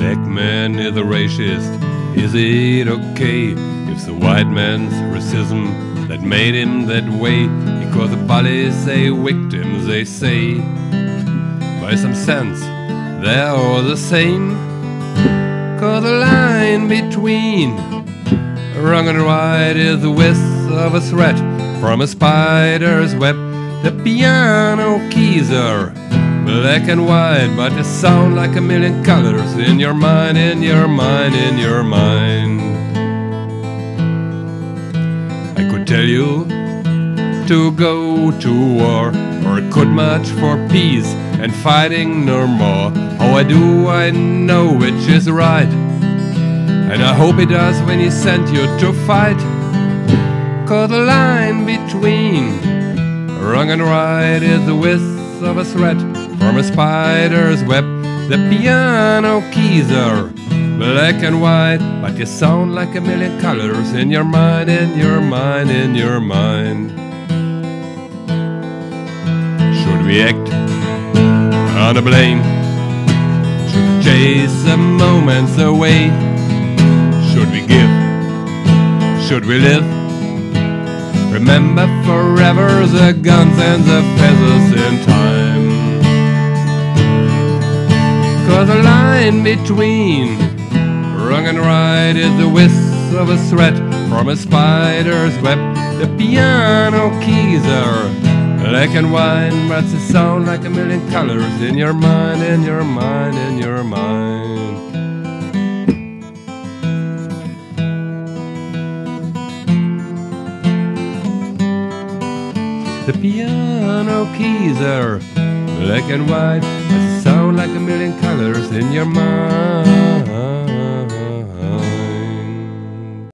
man is a racist? Is it okay if the white man's racism that made him that way? Because the police say victims, they say, by some sense, they're all the same. Cause the line between wrong and right is the whisk of a threat from a spider's web. The piano keys are black and white, but they sound like a million colors in your mind, in your mind, in your mind. I could tell you to go to war, or could march for peace and fighting no more. How I do, I know which is right. And I hope he does when he sent you to fight. Cause the line between wrong and right is the whisk of a threat from a spider's web. The piano keys are black and white, but you sound like a million colors in your mind, in your mind, in your mind. Should we act on a blame? Should we chase the moments away? Should we give? Should we live? Remember forever the guns and the feathers in time. The line between wrong and right is the whisk of a threat from a spider's web. The piano keys are black and white, but they sound like a million colors in your mind, in your mind, in your mind. The piano keys are black and white, like a million colors in your mind.